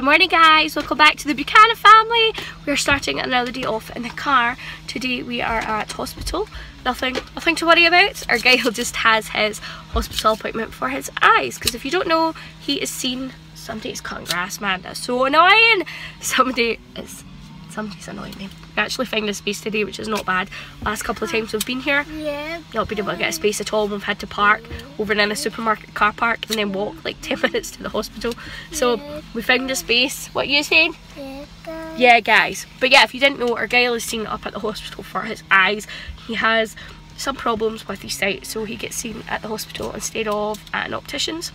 Good morning guys, welcome back to the Buchanan family. We are starting another day off in the car. Today we are at hospital. Nothing, nothing to worry about. Argyll just has his hospital appointment for his eyes because if you don't know, he is seen, somebody's cutting grass man, that's so annoying. Somebody is, somebody's annoying me. We actually found a space today which is not bad. Last couple of times we've been here, Yeah. not been able to get a space at all. We've had to park over in a supermarket car park and then walk like 10 minutes to the hospital. So we found a space. What are you saying? Yeah. guys. Yeah, guys. But yeah, if you didn't know, Argyll is seen up at the hospital for his eyes. He has some problems with his sight, so he gets seen at the hospital instead of at an optician's.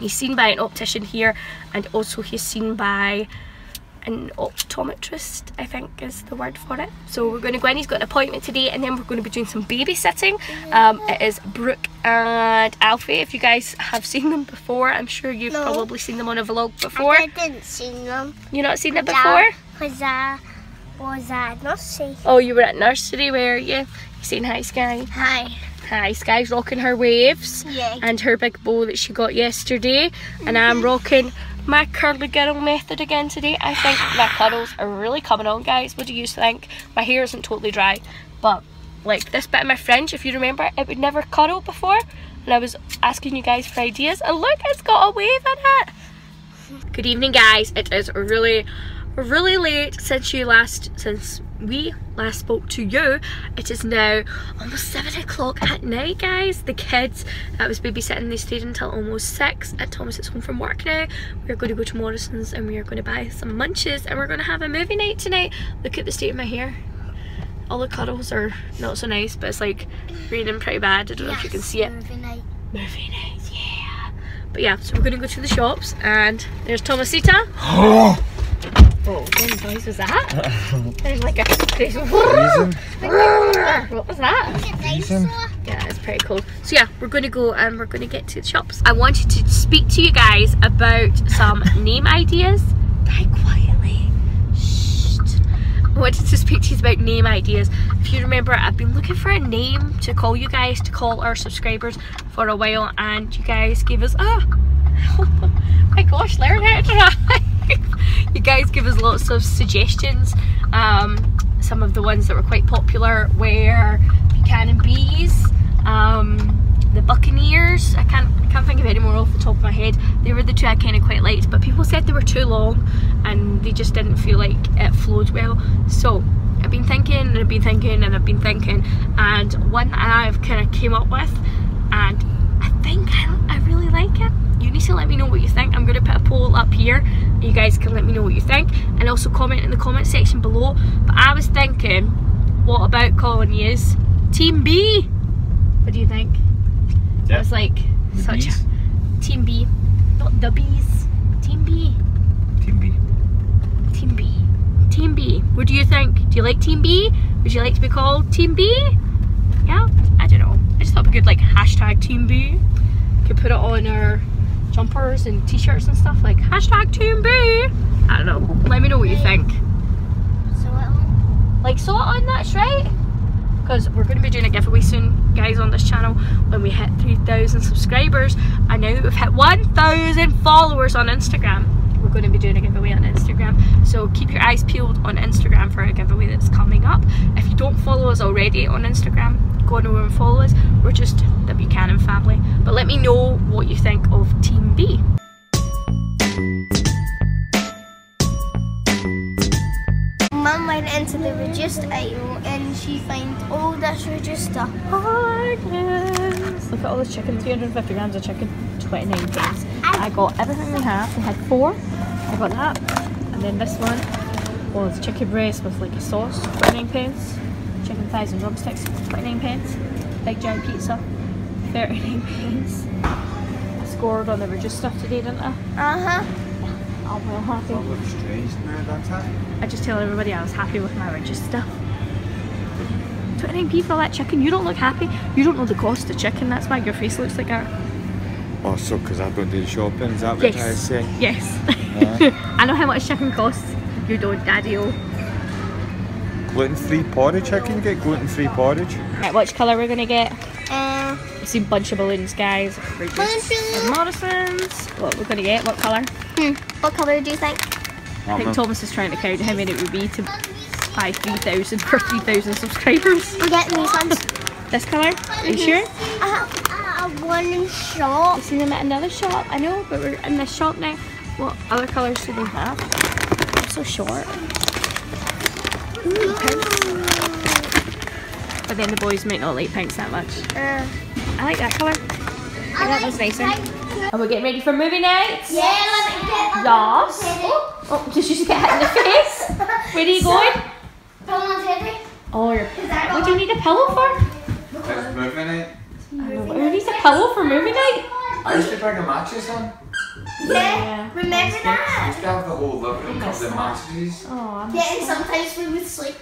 He's seen by an optician here, and also he's seen by an optometrist, I think is the word for it. So we're going to go in, he's got an appointment today, and then we're going to be doing some babysitting. Um, it is Brooke and Alfie. If you guys have seen them before, I'm sure you've No. probably seen them on a vlog before. I didn't see them. You not seen them before? Was I was I not see? Oh, you were at nursery, were you? You saying hi, Sky? Hi. Hi, Sky's rocking her waves Yeah. and her big bow that she got yesterday, and I'm rocking my curly girl method again today. I think my curls are really coming on, guys. What do you think? My hair isn't totally dry, but like this bit of my fringe, if you remember, it would never curl before, and I was asking you guys for ideas, and look, it's got a wave in it. Good evening, guys. It is really, really late since you last, since we last spoke to you. It is now almost seven o'clock at night, guys. The kids that was babysitting, they stayed until almost six. And Thomas is home from work now. We're going to go to Morrison's and we are going to buy some munches and we're going to have a movie night tonight. Look at the state of my hair. All the cuddles are not so nice, but it's like raining pretty bad. I don't know if you can see it Movie night. movie night, yeah. But yeah, so we're gonna go to the shops and there's Thomasita. oh, what noise was that? There's like a crazy What was that? Look. Yeah, it's pretty cool. So yeah, we're gonna go and we're gonna get to the shops. I wanted to speak to you guys about some name ideas. Die quietly. Shh. I wanted to speak to you about name ideas. If you remember, I've been looking for a name to call you guys, to call our subscribers for a while, and you guys gave us ah, oh my gosh, learn how to drive. you guys give us lots of suggestions. Um, some of the ones that were quite popular were Buchanan Bees, um, the Buccaneers. I can't I can't think of any more off the top of my head. They were the two I kind of quite liked, but people said they were too long and they just didn't feel like it flowed well. So I've been thinking and I've been thinking and I've been thinking, and one that I've kind of came up with, and I think I, I really like it. You need to let me know what you think. I'm going to put a poll up here. You guys can let me know what you think, and also comment in the comment section below. But I was thinking, what about calling yous Team B? What do you think? Yeah. It was like The such bees. a Team B, not the bees. Team B, Team B. Team B, Team B. What do you think? Do you like Team B? Would you like to be called Team B? Yeah, I don't know. I just thought we could like hashtag Team B. Could put it on our jumpers and t-shirts and stuff like hashtag Team B. I don't know. Let me know what you think. So um, Like saw it on that's right. Because we're going to be doing a giveaway soon, guys, on this channel when we hit 3,000 subscribers. And now that we've hit 1,000 followers on Instagram, we're going to be doing a giveaway on Instagram. So keep your eyes peeled on Instagram for a giveaway that's coming up. If you don't follow us already on Instagram, go on over and follow us. We're just the Buchanan family. But let me know what you think of Team B. Mum went into the register aisle and she found all this register. Look at all this chicken, 350 grams of chicken, 29 pence. I got everything they have. They had four. I got that. And then this one was chicken breast with like a sauce, 29 pence. Chicken thighs and drumsticks, 29 pence. Big giant pizza, 39 pence. I scored on the register today, didn't I? Uh huh. I'm well happy. That looks strange now, doesn't it? I just tell everybody I was happy with my register. 29p for that chicken. You don't look happy. You don't know the cost of chicken. That's why your face looks like that. Oh, so because I don't do the shopping, is that what you're trying to say? Yes. Uh, I know how much chicken costs. You don't, daddy o. gluten-free porridge, how can you get gluten-free porridge? Right, which colour we're gonna get? Uh, see a bunch of balloons, guys. Reduced Balloons. and Morrison's. What we're gonna get? What colour? Hmm. What colour do you think? I think Thomas is trying to count how many it would be to buy 3,000 for 3,000 subscribers. I'm getting these ones. This colour? Are you sure? I have, I one shop. I've seen them at another shop. I know, but we're in this shop now. What other colours do they have? I'm so short. Ooh, pinks. But then the boys might not like pinks that much. Uh, I like that colour. I think that was nicer. And we're getting ready for movie night. Yeah, let me get Yes. Oh, did you just get hit in the face? Where are you going? Come on, Teddy. Oh, you're. What do you need a pillow for? It's moving night. Who needs a pillow for movie night? I used to bring a mattress on. Yeah. Remember I used that? to have the whole living room covered in mattresses. Oh, I'm Yeah, and sometimes we would sleep.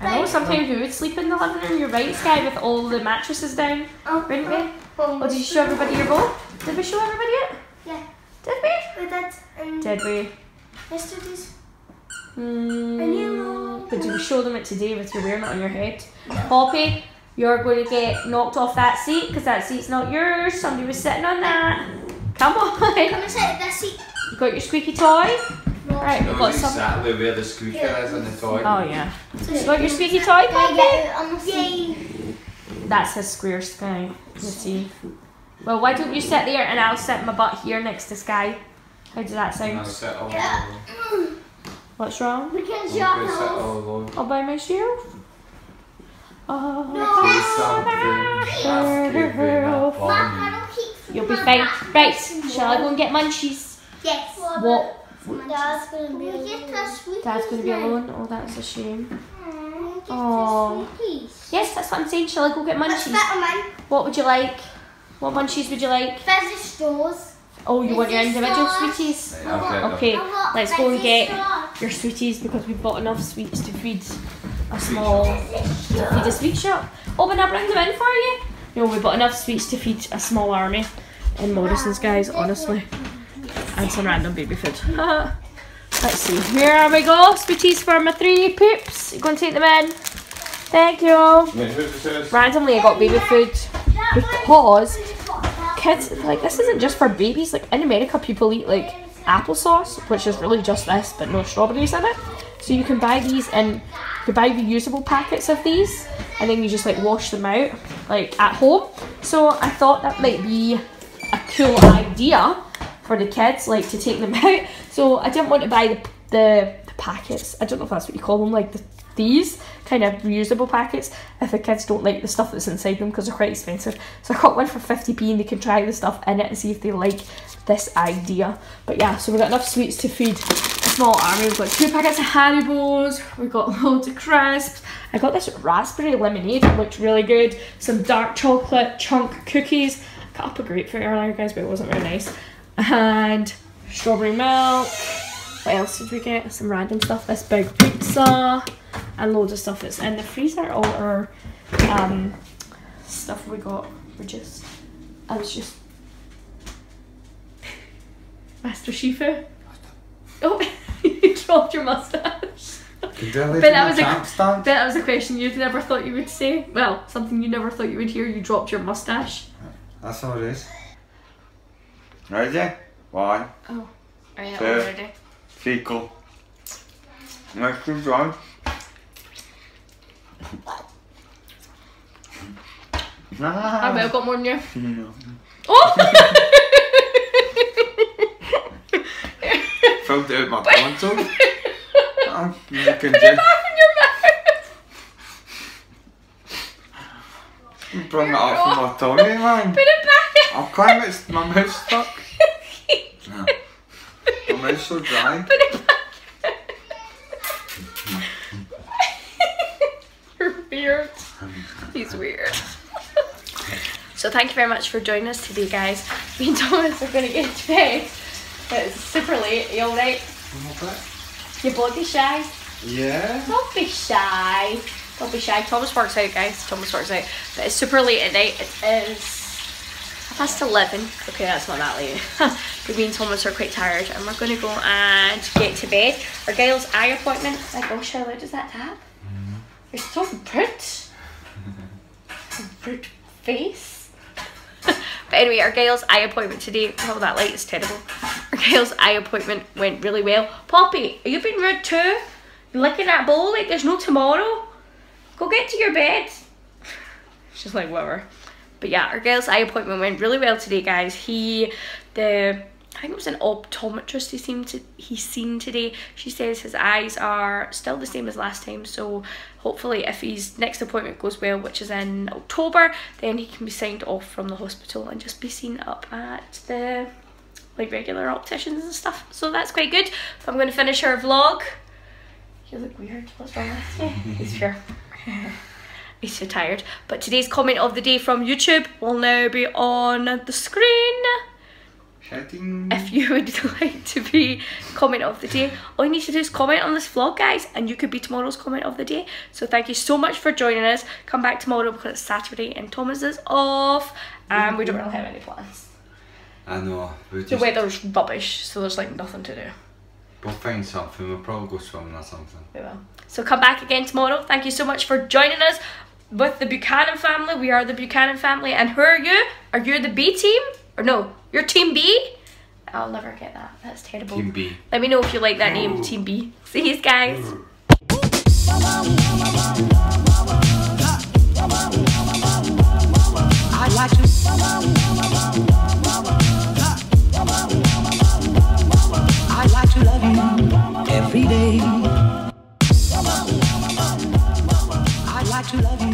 I know sometimes we would sleep in the living room. You're right, Sky, with all the mattresses down, Oh, wouldn't we? oh, Oh, did you show everybody your bowl? Did we show everybody it? Yeah. Did we? We did. And Did we? yesterday's. Mm, but did we show them it today with you wearing it on your head? Poppy, you're going to get knocked off that seat because that seat's not yours. Somebody was sitting on that. Come on. Come and sit at this seat. You got your squeaky toy? Right, we've got some. exactly where the squeaker is in the toy. Oh, yeah. You got your squeaky toy, Can I Poppy? get out on the seat? That's his square Sky. Let's see. Well, why don't you sit there and I'll sit my butt here next to Sky? How does that And I'll sound? sit all Yeah. What's wrong? We can I'm shop gonna sit house. all over. All by myself? Oh, Do something after Mom, I don't keep You'll be fine. Right, shall I go and get munchies? Yes. What? Dad's gonna be alone. Dad's going to be alone? Oh, that's a shame. Oh. Yes, that's what I'm saying. Shall I go get What's munchies? that one? What would you like? What munchies would you like? Fizzy straws. Oh, you want your individual straws. sweeties? Okay, okay. Okay, I want let's go and get your sweeties because we've bought enough sweets to feed a small to feed a sweet shop. Oh, but I bring them in for you. No, we bought enough sweets to feed a small army in Morrison's, guys. Honestly, and some random baby food. Let's see. Here we go. Sweeties for my three poops. You to take them in? Thank you. This? Randomly, I got baby food because kids like this isn't just for babies. Like in America, people eat like applesauce, which is really just this, but no strawberries in it. So you can buy these and you buy reusable packets of these, and then you just like wash them out like at home. So I thought that might be a cool idea for the kids, like to take them out. So I didn't want to buy the the, the packets. I don't know if that's what you call them, like the, these kind of reusable packets. If the kids don't like the stuff that's inside them because they're quite expensive, so I got one for 50p and they can try the stuff in it and see if they like this idea. But yeah, so we've got enough sweets to feed a small army. We've got two packets of Haribos. We've got loads of crisps. I got this raspberry lemonade. It looked really good. Some dark chocolate chunk cookies. I cut up a grapefruit earlier, guys, but it wasn't very nice. And strawberry milk. What else did we get? Some random stuff. This big pizza and loads of stuff that's in the freezer. All our um, stuff we got were just. I was just. Master Shifu. Oh, you dropped your mustache. But that was a- that was a question you'd never thought you would say. Well, something you never thought you would hear. You dropped your mustache. That's how it is. Ready? One, Oh, are you Two. already? fecal. Next is John. I bet I've got more than you. No. Oh! Filled out my tonsils. Oh, ah, you can just in your mouth. bring it up from my tummy, man. Put it back. I'll climb it. My mouth's stuck. My so dry. Put it back. You're weird. He's weird. So thank you very much for joining us today, guys. Me and Thomas are gonna get to bed. It's super late. Are you alright? You both be shy? Yeah. Don't be shy. Don't be shy. Thomas works out, guys. Thomas works out. But it's super late at night. It is past 11. Okay, that's not that late. but me and Thomas are quite tired and we're going to go and get to bed. Argyll's eye appointment. Like, oh, Charlotte, does that tap? Mm-hmm. You're so pretty. Pretty face. But anyway, Argyll's eye appointment today. Oh, that light is terrible. Argyll's eye appointment went really well. Poppy, are you being rude too? You're licking that bowl like there's no tomorrow. Go get to your bed. She's like, whatever. But yeah, Argyll's eye appointment went really well today, guys. He, the I think it was an optometrist he seemed to he's seen today. She says his eyes are still the same as last time, so hopefully if his next appointment goes well, which is in October, then he can be signed off from the hospital and just be seen up at the like regular opticians and stuff. So that's quite good. I'm going to finish our vlog. You look weird. What's wrong with you? He's. He's so tired. But today's comment of the day from YouTube will now be on the screen Shouting. if you would like to be comment of the day all you need to do is comment on this vlog guys and you could be tomorrow's comment of the day so thank you so much for joining us come back tomorrow because it's saturday and thomas is off and we don't really have any plans I know. We the weather's rubbish so there's like nothing to do we'll find something. We'll probably go swimming or something. we will so come back again tomorrow thank you so much for joining us with the Buchanan family. We are the Buchanan family. And who are you? Are you the B team? Or no, you're Team B? I'll never get that. That's terrible. Team B. Let me know if you like that name, Team B. See you guys. like to love you.